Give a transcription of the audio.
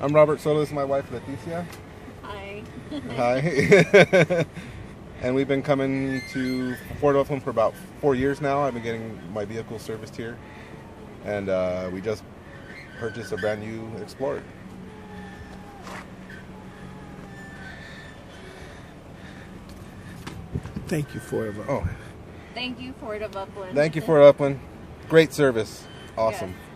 I'm Robert Soto. This is my wife, Leticia. Hi. Hi. and we've been coming to Ford Upland for about four years now. I've been getting my vehicle serviced here. And uh, we just purchased a brand new Explorer. Thank you, Ford of Oh, Thank you, Ford of Upland. thank you, Ford Upland. Great service. Awesome. Yes.